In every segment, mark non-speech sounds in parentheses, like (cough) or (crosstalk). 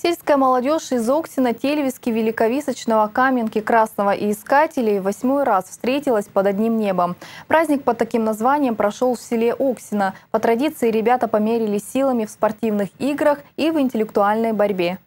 Сельская молодежь из Оксина, Тельвиски, Великовисочного, Каменки, Красного и Искателей восьмой раз встретилась под одним небом. Праздник под таким названием прошел в селе Оксина. По традиции ребята померились силами в спортивных играх и в интеллектуальной борьбе.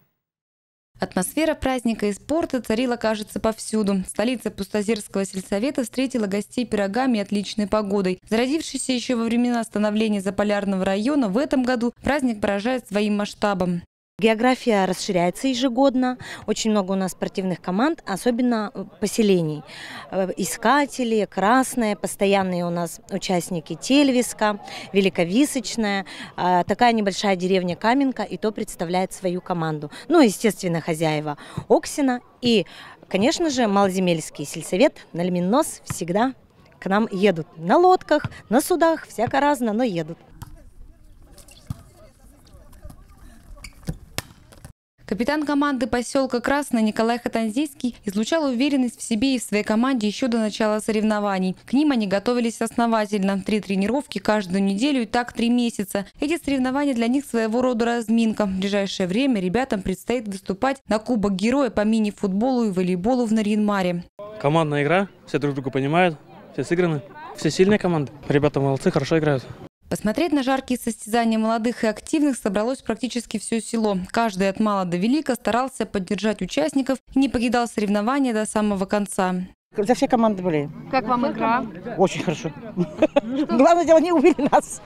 Атмосфера праздника и спорта царила, кажется, повсюду. Столица Пустозерского сельсовета встретила гостей пирогами и отличной погодой. Зародившийся еще во времена становления Заполярного района, в этом году праздник поражает своим масштабом. География расширяется ежегодно. Очень много у нас спортивных команд, особенно э, поселений. Э, искатели, Красная, постоянные у нас участники Тельвиска, Великовисочная. Э, такая небольшая деревня Каменка, и то представляет свою команду. Ну, естественно, хозяева Оксина и, конечно же, Малоземельский сельсовет на Льминос всегда к нам едут. На лодках, на судах, всяко разно, но едут. Капитан команды поселка Красный Николай Хатанзийский излучал уверенность в себе и в своей команде еще до начала соревнований. К ним они готовились основательно. Три тренировки каждую неделю и так три месяца. Эти соревнования для них своего рода разминка. В ближайшее время ребятам предстоит выступать на Кубок Героя по мини-футболу и волейболу в Нарьинмаре. Командная игра, все друг друга понимают, все сыграны. Все сильные команды. Ребята молодцы, хорошо играют. Посмотреть на жаркие состязания молодых и активных собралось практически все село. Каждый от мала до велика старался поддержать участников и не покидал соревнования до самого конца. За все команды были. Как вам игра? Очень хорошо. Главное дело, не убили нас.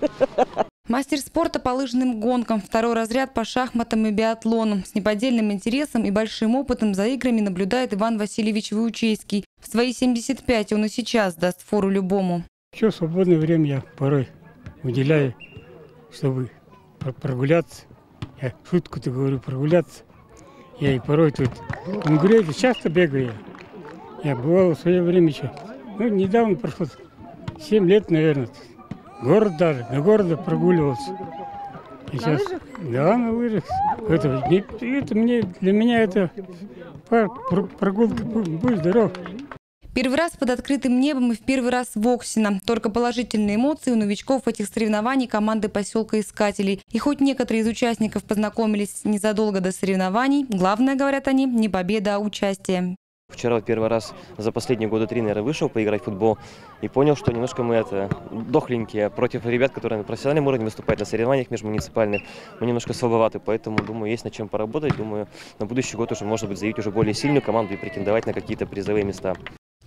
Мастер спорта по лыжным гонкам, второй разряд по шахматам и биатлону. С неподдельным интересом и большим опытом за играми наблюдает Иван Васильевич Выучейский. В свои 75 он и сейчас даст фору любому. Все свободное время я порой уделяю, чтобы прогуляться. Я шутку-то говорю, прогуляться. Я и порой тут в гуляю, часто бегаю. Я бывал в свое время еще. Ну, недавно прошло 7 лет, наверное. Город даже, на города прогуливался. И сейчас, лыжах? Да, на лыжах. Это, это мне, для меня это прогулка, будь здоров. Первый раз под открытым небом и в первый раз в Оксино. Только положительные эмоции у новичков этих соревнований команды поселка Искателей. И хоть некоторые из участников познакомились незадолго до соревнований, главное, говорят они, не победа, а участие. Вчера первый раз за последние годы три, наверное, вышел поиграть в футбол и понял, что немножко мы это дохленькие против ребят, которые на профессиональном уровне выступают на соревнованиях межмуниципальных. Мы немножко слабоваты, поэтому, думаю, есть над чем поработать. Думаю, на будущий год уже, может быть, заявить уже более сильную команду и претендовать на какие-то призовые места.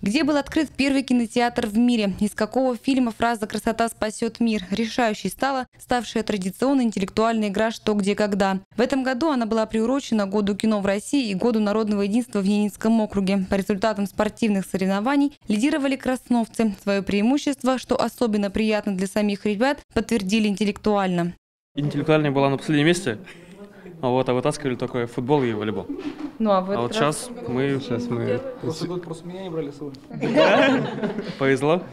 Где был открыт первый кинотеатр в мире? Из какого фильма фраза «Красота спасет мир» решающей стала ставшая традиционной интеллектуальная игра «Что, где, когда». В этом году она была приурочена Году кино в России и Году народного единства в Ленинском округе. По результатам спортивных соревнований лидировали красновцы. Свое преимущество, что особенно приятно для самих ребят, подтвердили интеллектуально. Интеллектуальная была на последнем месте. А вот, а вытаскивали только футбол и волейбол. Ну, а, в а вот сейчас мы... Сейчас мы... Прошлый год просто меня не брали с собой. (laughs) Повезло.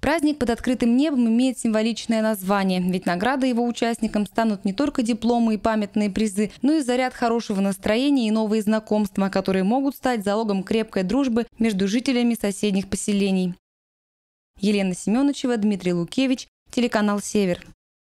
Праздник под открытым небом имеет символичное название, ведь награды его участникам станут не только дипломы и памятные призы, но и заряд хорошего настроения и новые знакомства, которые могут стать залогом крепкой дружбы между жителями соседних поселений. Елена Семеновичева, Дмитрий Лукевич, телеканал «Север».